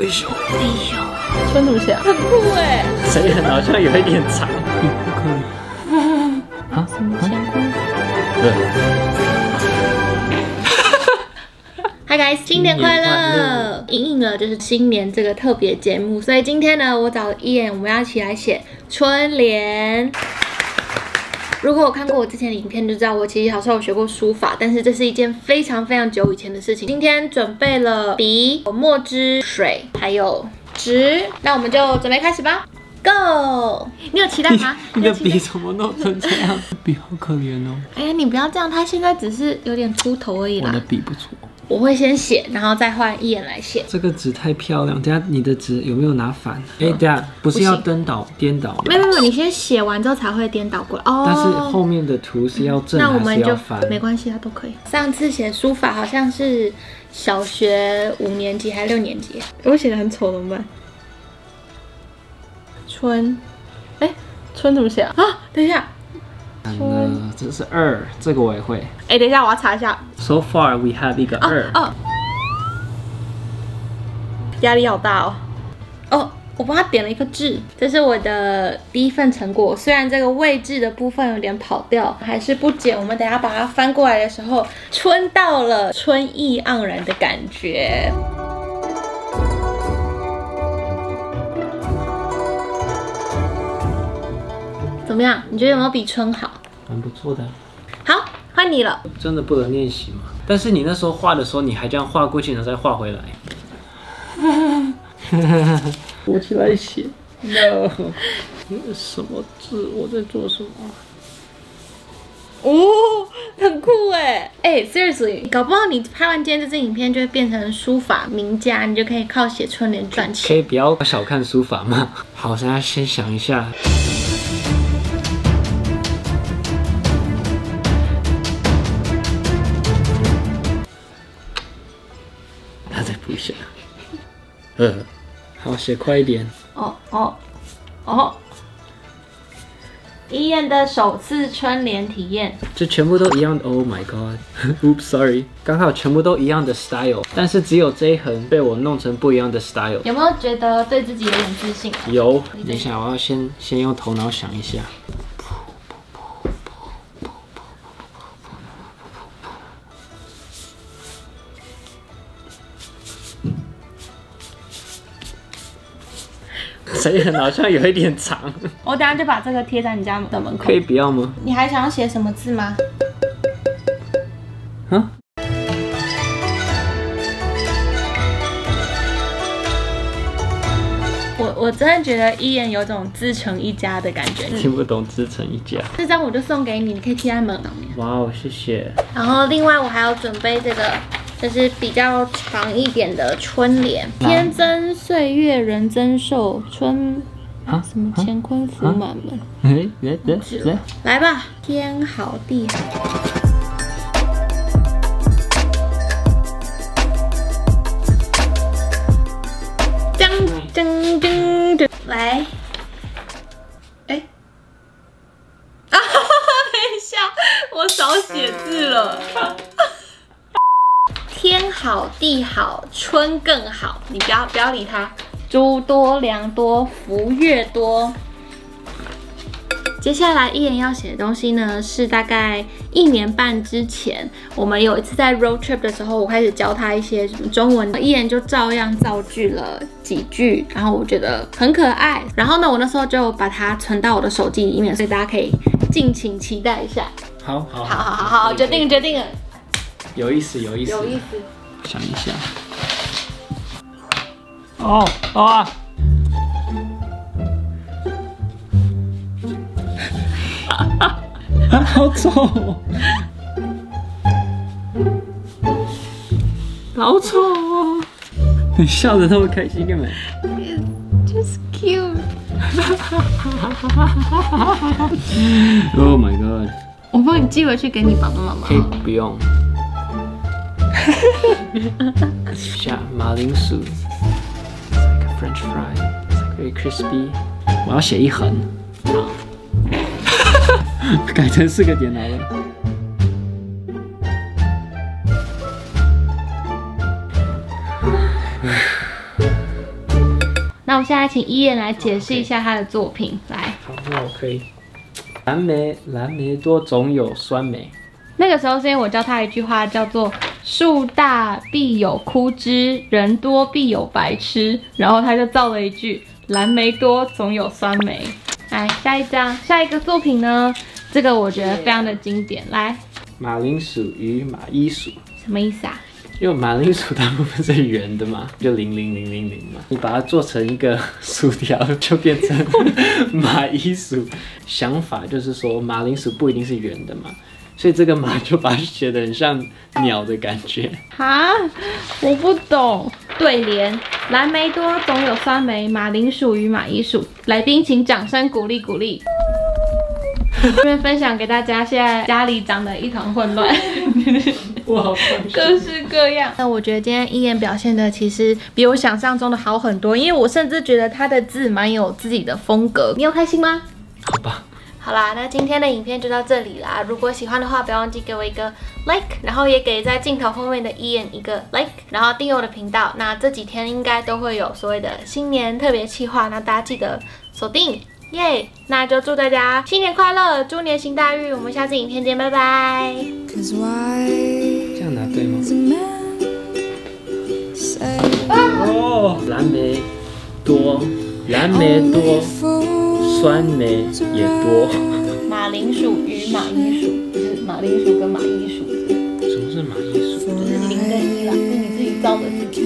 哎呦，哎呦，春怎么写啊？很酷哎！谁很好像有一点长，不可以。啊？什么乾坤？Hi guys，新年快乐乐！应应了就是新年这个特别节目，所以今天呢，我找了伊眼，我们要一起来写春联。如果我看过我之前的影片，就知道我其实小时候有学过书法，但是这是一件非常非常久以前的事情。今天准备了笔、墨汁、水，还有纸，那我们就准备开始吧。Go！你有期待吗？你的笔怎么弄成这样？笔好可怜哦。哎呀，你不要这样，他现在只是有点秃头而已啦我的。笔不错，我会先写，然后再换一眼来写。这个纸太漂亮。等下你的纸有没有拿反？哎，等下不是要颠倒颠倒吗？没有没有，你先写完之后才会颠倒过来。哦，但是后面的图是要正还那我们就是要翻？没关系啊，都可以。上次写书法好像是小学五年级还是六年级，我写的很丑怎么办？春，哎，春怎么写啊？啊，等一下，完了，这是二，这个我也会。哎，等一下，我要查一下。So far we have 一个二。哦，压力好大哦。哦，我帮他点了一个痣，这是我的第一份成果。虽然这个位置的部分有点跑掉，还是不减。我们等下把它翻过来的时候，春到了，春意盎然的感觉。怎么样？你觉得有没有比春好？蛮不错的。好，换你了。真的不能练习吗？但是你那时候画的时候，你还这样画过去，然后再画回来。我起来写，no，什么字？我在做什么？哦，很酷哎！哎，seriously，搞不好你拍完今天这支影片就会变成书法名家，你就可以靠写春联赚钱可。以不要小看书法吗？好，现在先想一下。呃，好，写快一点。哦哦哦！医院的首次春联体验，这全部都一样的。Oh my god！Oops，sorry，刚好全部都一样的 style，但是只有这一横被我弄成不一样的 style。有没有觉得对自己有点自信？有，等一下，我要先先用头脑想一下。好像有一点长，我等下就把这个贴在你家的门口可。以不要吗？你还想要写什么字吗？啊？我我真的觉得一眼有种自成一家的感觉。听不懂自成一家。这张我就送给你，你可以贴在门上面。哇哦，谢谢。然后另外我还要准备这个，就是比较长一点的春联。天增岁月人增寿，春啊什么乾坤福满门。哎，来来来，来吧，天好地好。噔噔噔噔，来，哎，啊，等一下，我少写字了。天好地好，春更好，你不要不要理他。猪多粮多，福越多。接下来一言要写的东西呢，是大概一年半之前，我们有一次在 road trip 的时候，我开始教他一些什么中文，一言就照样造句了几句，然后我觉得很可爱。然后呢，我那时候就把它存到我的手机里面，所以大家可以敬请期待一下。好好好好好好，决定了决定了，有意思有意思。有意思。想一下。哦哦啊！啊，好丑、哦！好丑哦！你笑得那么开心干嘛？Just cute。Oh my god！我帮你寄回去给你爸爸妈妈可。以不用。下马铃薯 like a French fry, like very crispy。我要写一横，改成四个点好了。那我们现在请伊燕来解释一下他的作品。来，好，那我可以。蓝莓，蓝莓多总有酸梅。那个时候是因为我教他一句话，叫做“树大必有枯枝，人多必有白痴”，然后他就造了一句“蓝莓多总有酸梅”。来，下一张，下一个作品呢？这个我觉得非常的经典。来，马铃薯与马伊薯，什么意思啊？因为马铃薯大部分是圆的嘛，就零零零零零嘛，你把它做成一个薯条，就变成马伊薯。想法就是说，马铃薯不一定是圆的嘛，所以这个马就把它写的很像鸟的感觉。哈，我不懂。对联：蓝莓多总有酸梅，马铃薯与马伊薯。来宾请掌声鼓励鼓励。这边分享给大家，现在家里长得一团混乱，哇，各式各样。那我觉得今天一言表现的其实比我想象中的好很多，因为我甚至觉得他的字蛮有自己的风格。你有开心吗？好吧。好啦，那今天的影片就到这里啦。如果喜欢的话，不要忘记给我一个 like，然后也给在镜头后面的伊恩一个 like，然后订阅我的频道。那这几天应该都会有所谓的新年特别企划，那大家记得锁定耶。那就祝大家新年快乐，猪年行大运。我们下次影片见，拜拜。这样拿对吗？哦，蓝莓多，蓝莓多。酸梅也多。马铃薯与马铃薯，就是马铃薯跟马铃薯。什么是马铃薯？就是零跟一啦，是你自己造的字。